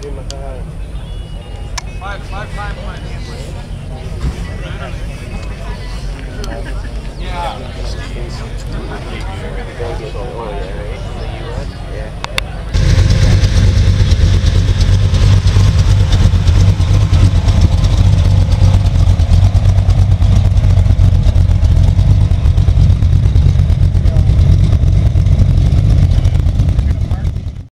Eye. Five, five times